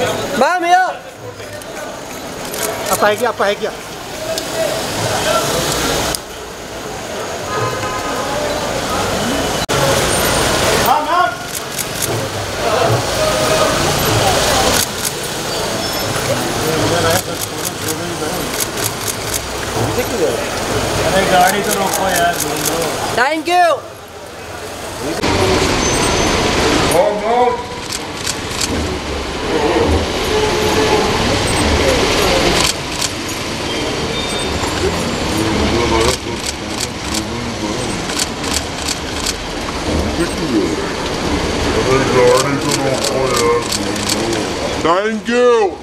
Ma'am भैया आप आए क्या आप आए क्या? Thank you Thank you.